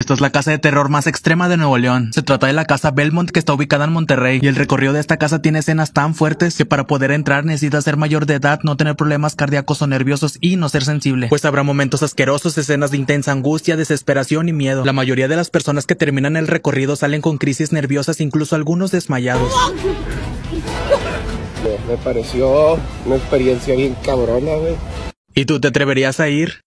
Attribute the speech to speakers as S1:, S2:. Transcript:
S1: Esta es la casa de terror más extrema de Nuevo León. Se trata de la casa Belmont que está ubicada en Monterrey y el recorrido de esta casa tiene escenas tan fuertes que para poder entrar necesitas ser mayor de edad, no tener problemas cardíacos o nerviosos y no ser sensible. Pues habrá momentos asquerosos, escenas de intensa angustia, desesperación y miedo. La mayoría de las personas que terminan el recorrido salen con crisis nerviosas, incluso algunos desmayados.
S2: Me pareció una experiencia bien cabrona, güey.
S1: ¿Y tú te atreverías a ir?